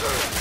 Ugh!